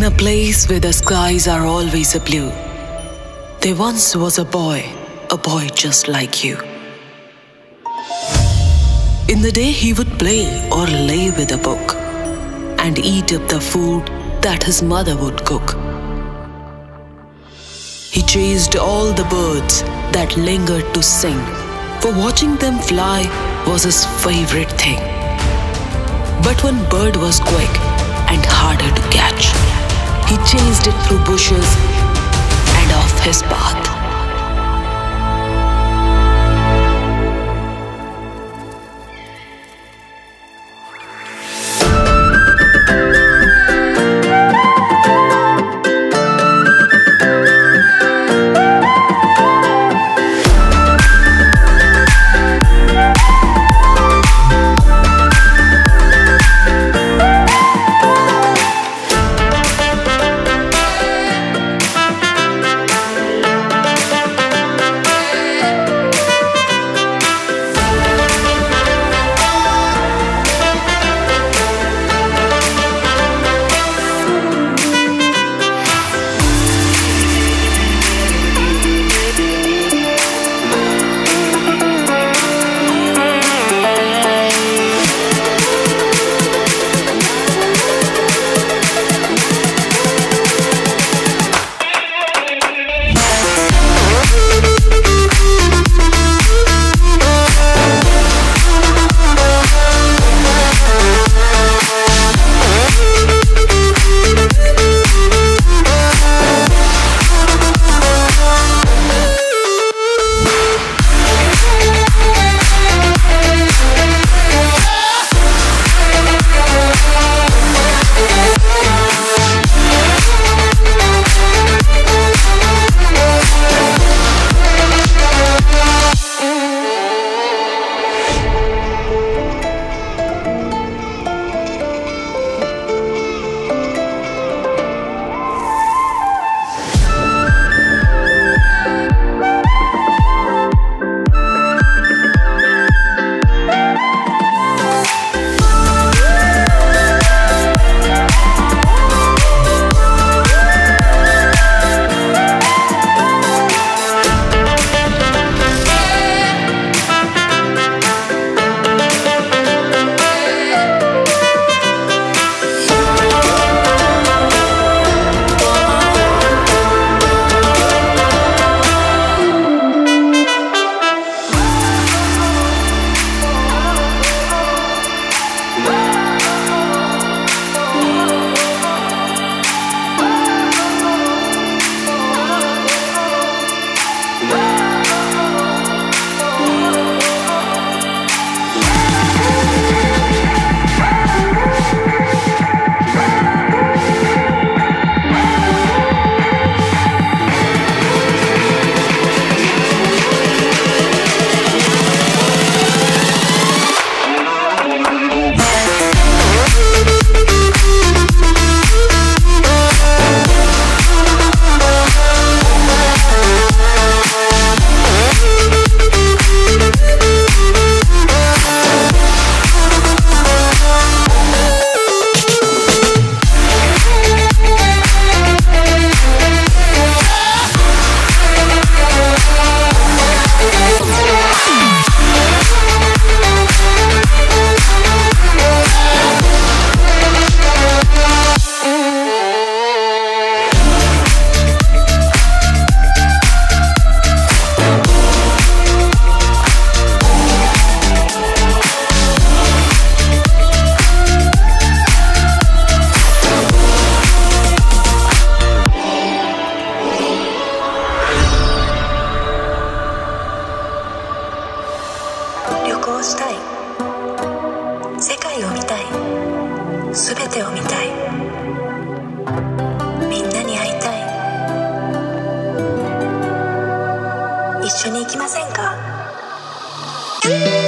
In a place where the skies are always a blue, there once was a boy, a boy just like you. In the day, he would play or lay with a book and eat up the food that his mother would cook. He chased all the birds that lingered to sing, for watching them fly was his favorite thing. But one bird was quick and harder to catch. He chased it through bushes and off his path.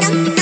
Thank you.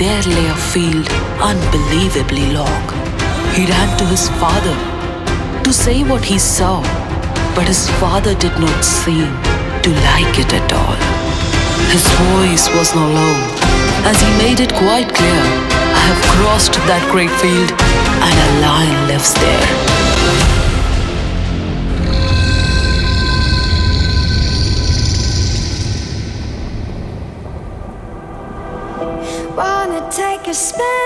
There lay a field unbelievably long. He ran to his father to say what he saw, but his father did not seem to like it at all. His voice was no low as he made it quite clear I have crossed that great field and a lion lives there. A spin,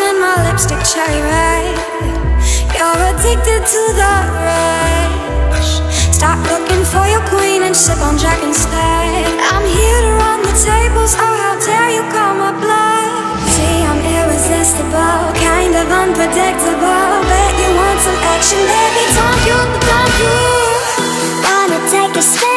and my lipstick cherry red. You're addicted to the rush. Stop looking for your queen and sip on Jack instead. I'm here to run the tables. Oh, how dare you call my bluff? See, I'm irresistible, kind of unpredictable. Bet you want some action, baby. Don't you, don't you? Wanna take a spin?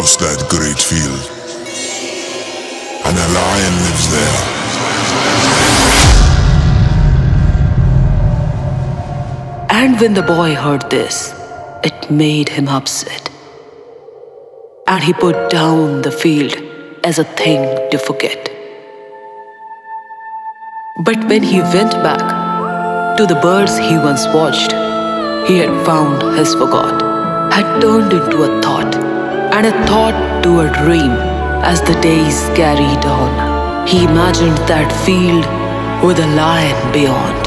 Crossed that great field, and a lion lives there. And when the boy heard this, it made him upset. And he put down the field as a thing to forget. But when he went back to the birds he once watched, he had found his forgot, had turned into a thought, and a thought to a dream as the days carried on. He imagined that field with a lion beyond.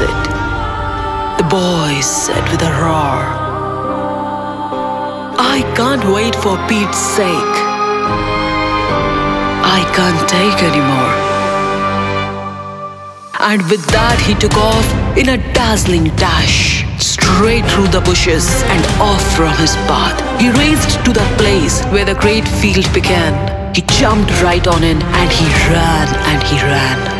It. The boy said with a roar. I can't wait for Pete's sake. I can't take anymore. And with that, he took off in a dazzling dash, straight through the bushes and off from his path. He raced to the place where the great field began. He jumped right on in and he ran and he ran.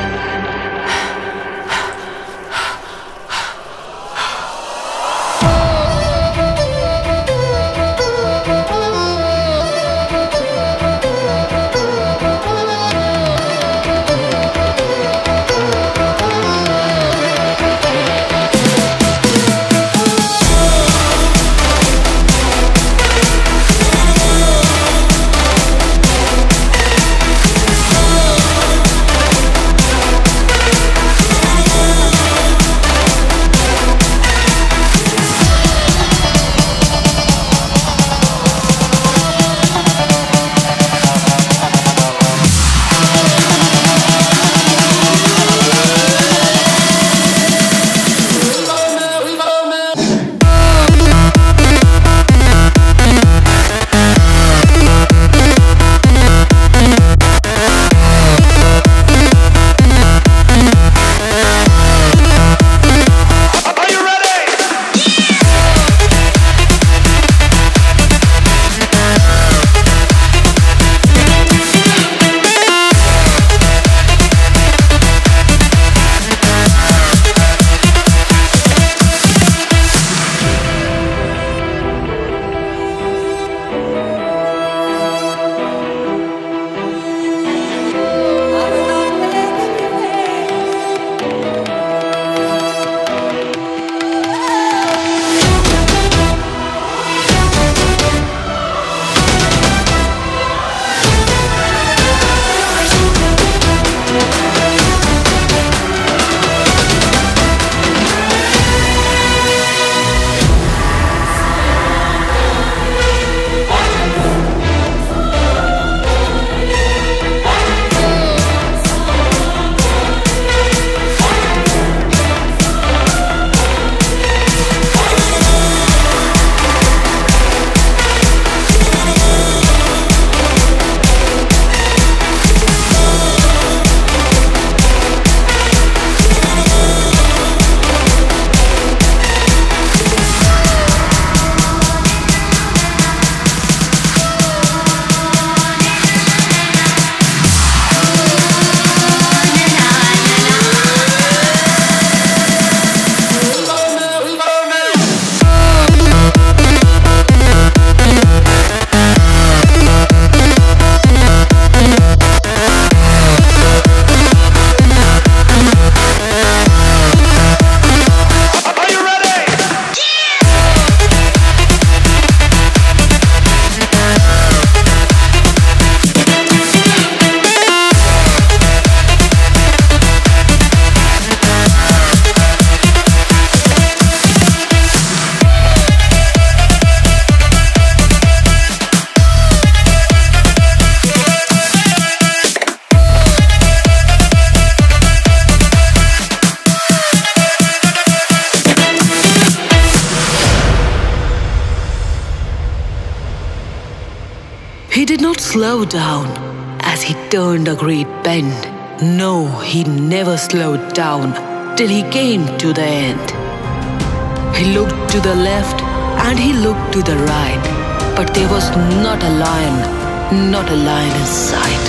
He did not slow down as he turned a great bend. No, he never slowed down till he came to the end. He looked to the left and he looked to the right, but there was not a lion, not a lion in sight.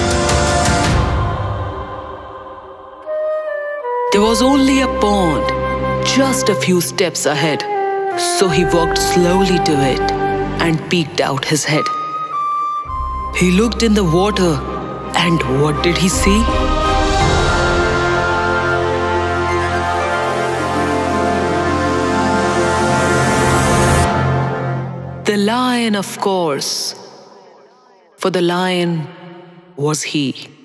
There was only a pond just a few steps ahead, so he walked slowly to it and peeked out his head. He looked in the water, and what did he see? The lion, of course, for the lion was he.